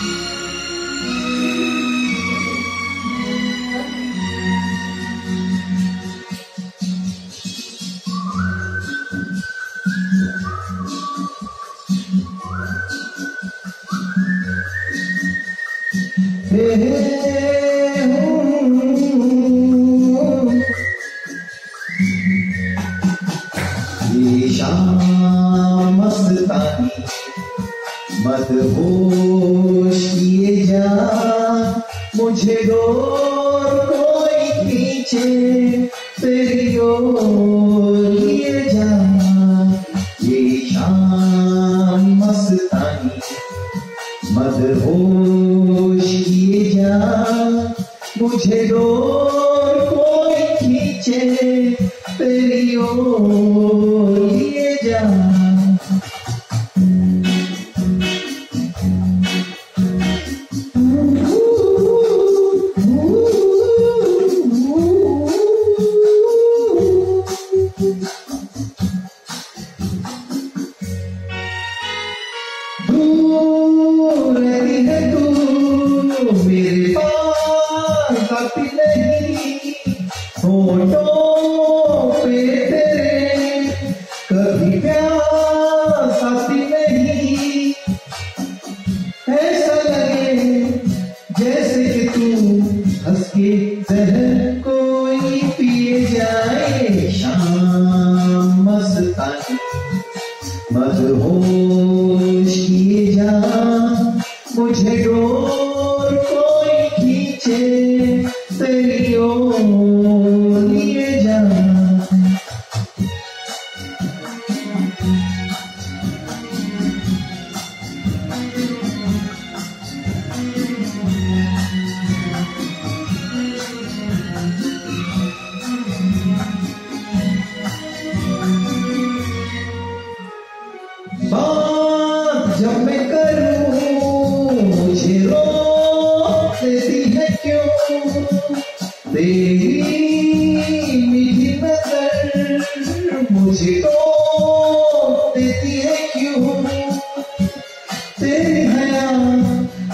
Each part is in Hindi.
Hey, hey. मत होश किए जा। मुझे डोर कोई खींचे तेरी ओर लिए जा। ये शाम मस्तानी। मत होश किए जा। मुझे डोर कोई खींचे तेरी ओर लिए जा। होठों कभी प्यास ऐसा लगे जैसे कि तू हंस के जहर कोई पिए जाए शाम मस्तानी मदहोश किए जा, मुझे डोर तेरी मीठी नज़र मुझे रोक देती है क्यों तेरी हया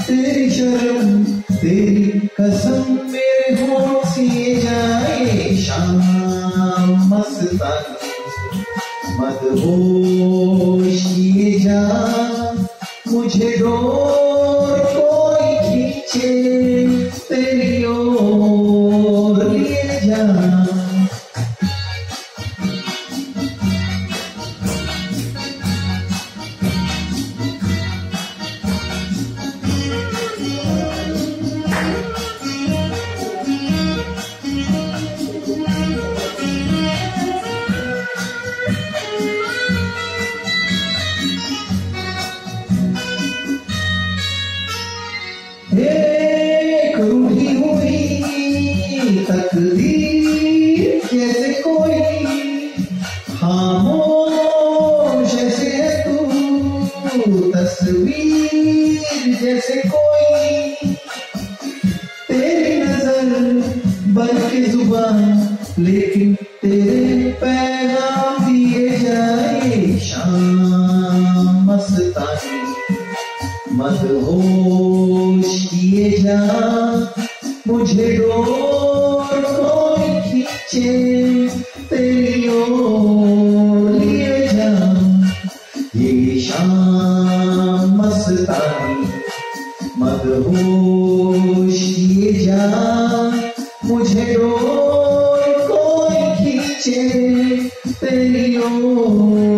तेरी शर्म तेरी कसम मेरे होठ जाए शाम मस्तानी मत होश किए जा मुझे डोर खामोश ऐसे तू, तस्वीर जैसे कोई। तेरी नज़र बन के ज़ुबान, लेकिन तेरे पैगाम दिए जाए शाम मस्तानी। मत होश किए जा, मुझे डोर कोई खींचे। मुझे रोज कोई खींचे तेरी ओर।